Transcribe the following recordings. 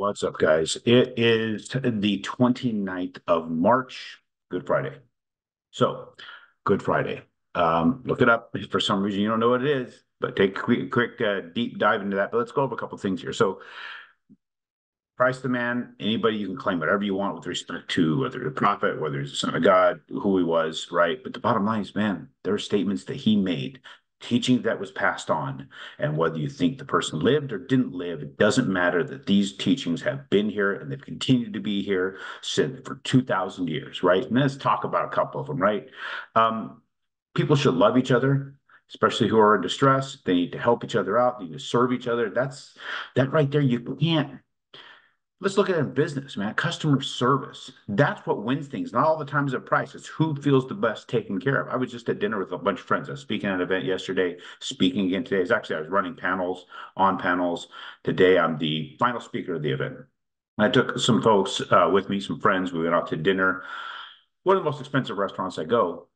What's up, guys? It is the 29th of March, Good Friday. So, Good Friday. Um, look it up. If for some reason you don't know what it is, but take a quick, quick uh, deep dive into that. But let's go over a couple things here. So, Christ the man, anybody you can claim whatever you want with respect to whether the prophet, whether he's the son of God, who he was, right? But the bottom line is, man, there are statements that he made teaching that was passed on. And whether you think the person lived or didn't live, it doesn't matter that these teachings have been here and they've continued to be here since for 2,000 years, right? And let's talk about a couple of them, right? Um, people should love each other, especially who are in distress. They need to help each other out. They need to serve each other. That's that right there. You can't Let's look at it in business, man. Customer service. That's what wins things. Not all the times at price. It's who feels the best taken care of. I was just at dinner with a bunch of friends. I was speaking at an event yesterday, speaking again today. It's actually, I was running panels on panels. Today, I'm the final speaker of the event. I took some folks uh, with me, some friends. We went out to dinner. One of the most expensive restaurants I go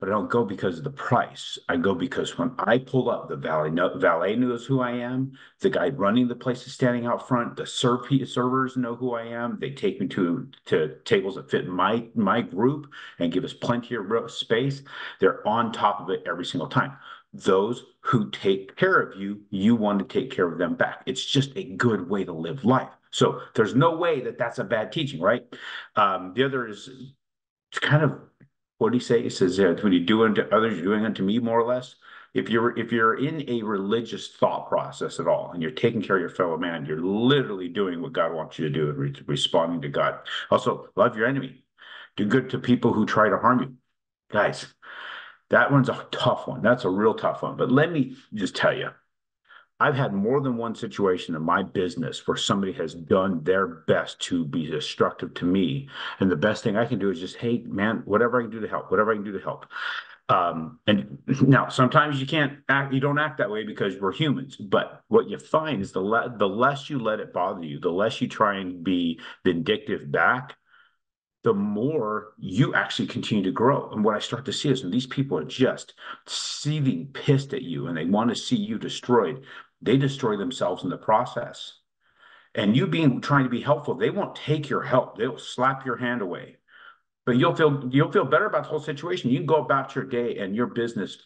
but I don't go because of the price. I go because when I pull up, the valet, valet knows who I am. The guy running the place is standing out front. The serve, servers know who I am. They take me to, to tables that fit my, my group and give us plenty of space. They're on top of it every single time. Those who take care of you, you want to take care of them back. It's just a good way to live life. So there's no way that that's a bad teaching, right? Um, the other is kind of what did he say? He says, when you do unto others, you're doing unto me more or less. If you're if you're in a religious thought process at all, and you're taking care of your fellow man, you're literally doing what God wants you to do and re- responding to God. Also, love your enemy. Do good to people who try to harm you. Guys, that one's a tough one. That's a real tough one. But let me just tell you, I've had more than one situation in my business where somebody has done their best to be destructive to me. And the best thing I can do is just, hey, man, whatever I can do to help, whatever I can do to help. Um, and now sometimes you can't act, you don't act that way because we're humans. But what you find is the le- the less you let it bother you, the less you try and be vindictive back, the more you actually continue to grow. And what I start to see is when these people are just seething pissed at you and they want to see you destroyed, they destroy themselves in the process. And you being trying to be helpful, they won't take your help. They'll slap your hand away. But you'll feel you'll feel better about the whole situation. You can go about your day and your business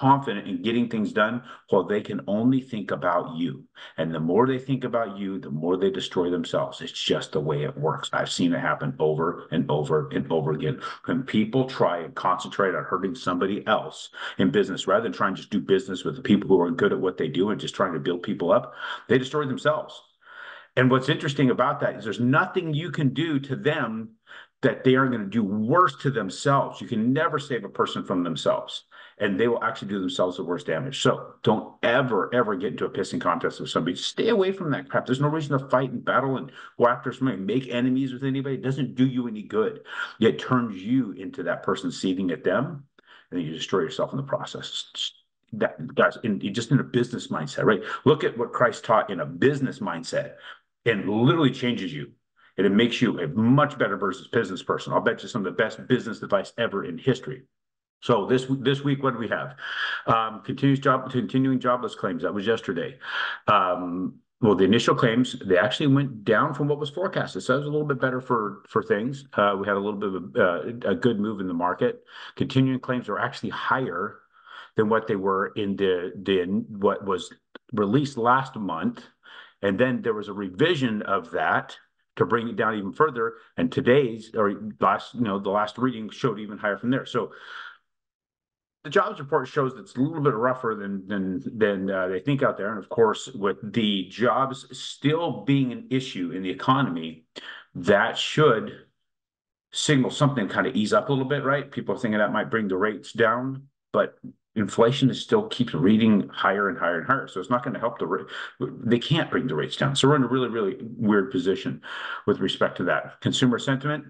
confident in getting things done while they can only think about you. And the more they think about you, the more they destroy themselves. It's just the way it works. I've seen it happen over and over and over again. When people try and concentrate on hurting somebody else in business rather than trying to just do business with the people who are good at what they do and just trying to build people up, they destroy themselves. And what's interesting about that is there's nothing you can do to them that they are going to do worse to themselves. You can never save a person from themselves and they will actually do themselves the worst damage. So don't ever, ever get into a pissing contest with somebody. Stay away from that crap. There's no reason to fight and battle and go after somebody, make enemies with anybody. It doesn't do you any good. It turns you into that person seething at them, and you destroy yourself in the process. That guys, in, just in a business mindset, right? Look at what Christ taught in a business mindset, and literally changes you and it makes you a much better business person. I'll bet you some of the best business advice ever in history. So this this week, what do we have? Um, continuous job, continuing jobless claims. That was yesterday. Um, well, the initial claims they actually went down from what was forecasted, so it was a little bit better for for things. Uh, we had a little bit of a, uh, a, good move in the market. Continuing claims are actually higher than what they were in the the what was released last month, and then there was a revision of that to bring it down even further. And today's or last, you know, the last reading showed even higher from there. So the jobs report shows it's a little bit rougher than than than uh, they think out there, and of course, with the jobs still being an issue in the economy, that should signal something kind of ease up a little bit, right? People are thinking that might bring the rates down, but inflation is still keeps reading higher and higher and higher. So it's not going to help the rate. They can't bring the rates down. So we're in a really, really weird position with respect to that. Consumer sentiment,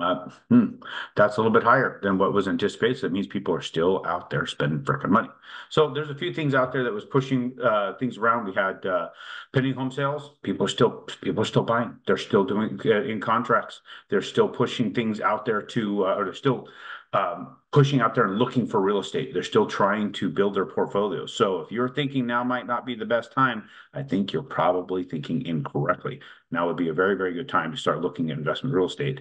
uh, hmm, that's a little bit higher than what was anticipated. So that means people are still out there spending freaking money. So there's a few things out there that was pushing uh, things around. We had uh, pending home sales. People are still people are still buying. They're still doing uh, in contracts. They're still pushing things out there to, uh, or they're still um, pushing out there and looking for real estate. They're still trying to build their portfolio. So if you're thinking now might not be the best time, I think you're probably thinking incorrectly. Now would be a very, very good time to start looking at investment real estate.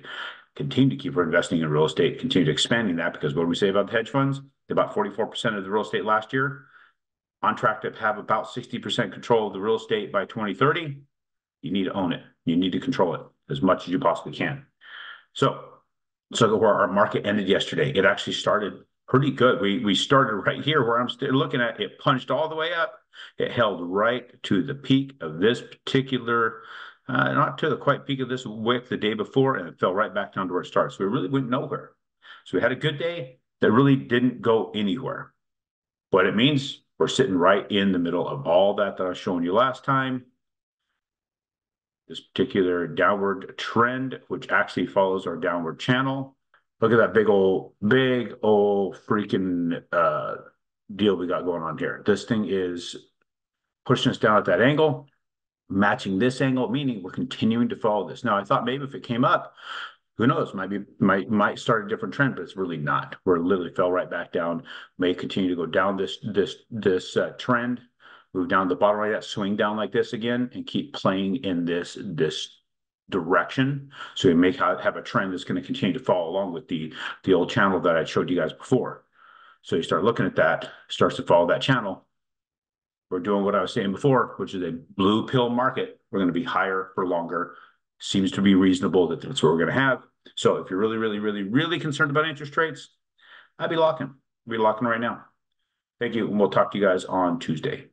Continue to keep investing in real estate, continue to expanding that because what do we say about the hedge funds? About 44% of the real estate last year, on track to have about 60% control of the real estate by 2030. You need to own it. You need to control it as much as you possibly can. So so where our market ended yesterday, it actually started pretty good. We we started right here where I'm still looking at. It punched all the way up. It held right to the peak of this particular, uh, not to the quite peak of this wick the day before, and it fell right back down to where it started. So we really went nowhere. So we had a good day that really didn't go anywhere. But it means we're sitting right in the middle of all that that I was showing you last time this particular downward trend, which actually follows our downward channel. Look at that big old, big old freaking uh, deal we got going on here. This thing is pushing us down at that angle, matching this angle, meaning we're continuing to follow this. Now, I thought maybe if it came up, who knows, might be might might start a different trend, but it's really not. We're literally fell right back down. May continue to go down this this this uh, trend move down the bottom right that, swing down like this again, and keep playing in this this direction. So we make have a trend that's going to continue to follow along with the the old channel that I showed you guys before. So you start looking at that, starts to follow that channel. We're doing what I was saying before, which is a blue pill market. We're going to be higher for longer. Seems to be reasonable that that's what we're going to have. So if you're really, really, really, really concerned about interest rates, I'd be locking. I'd be locking right now. Thank you, and we'll talk to you guys on Tuesday.